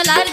I love Malala.